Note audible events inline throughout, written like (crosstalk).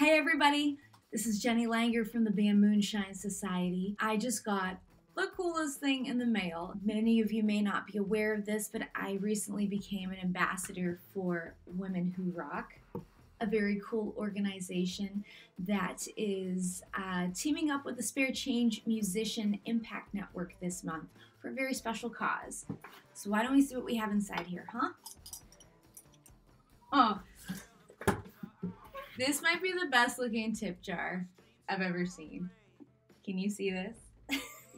Hey everybody, this is Jenny Langer from the band Moonshine Society. I just got the coolest thing in the mail. Many of you may not be aware of this, but I recently became an ambassador for Women Who Rock, a very cool organization that is uh, teaming up with the Spare Change Musician Impact Network this month for a very special cause. So why don't we see what we have inside here, huh? Oh, this might be the best looking tip jar I've ever seen. Can you see this?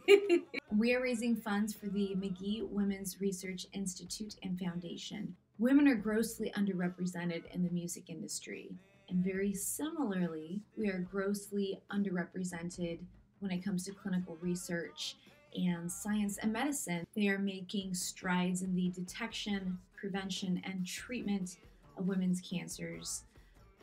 (laughs) we are raising funds for the Magee Women's Research Institute and Foundation. Women are grossly underrepresented in the music industry, and very similarly, we are grossly underrepresented when it comes to clinical research and science and medicine. They are making strides in the detection, prevention, and treatment of women's cancers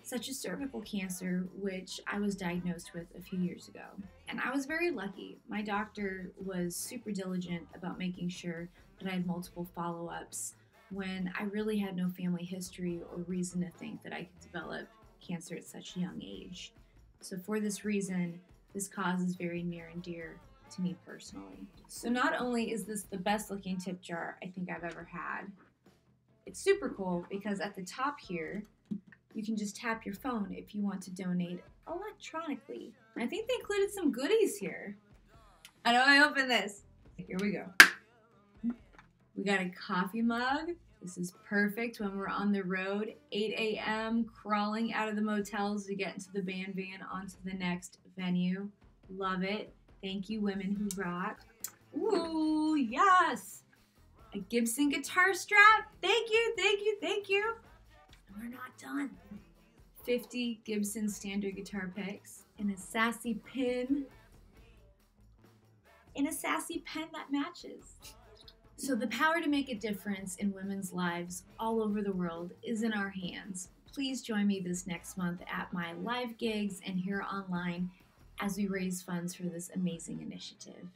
such as cervical cancer, which I was diagnosed with a few years ago. And I was very lucky. My doctor was super diligent about making sure that I had multiple follow ups when I really had no family history or reason to think that I could develop cancer at such a young age. So, for this reason, this cause is very near and dear to me personally. So, not only is this the best looking tip jar I think I've ever had, it's super cool because at the top here, you can just tap your phone if you want to donate electronically. I think they included some goodies here. How do I open this? Here we go. We got a coffee mug. This is perfect when we're on the road, 8 a.m., crawling out of the motels to get into the band van onto the next venue. Love it. Thank you, Women Who Rock. Ooh, yes. A Gibson guitar strap. Thank you, thank you, thank you. We're not done. 50 Gibson standard guitar picks and a sassy pin. And a sassy pen that matches. So, the power to make a difference in women's lives all over the world is in our hands. Please join me this next month at my live gigs and here online as we raise funds for this amazing initiative.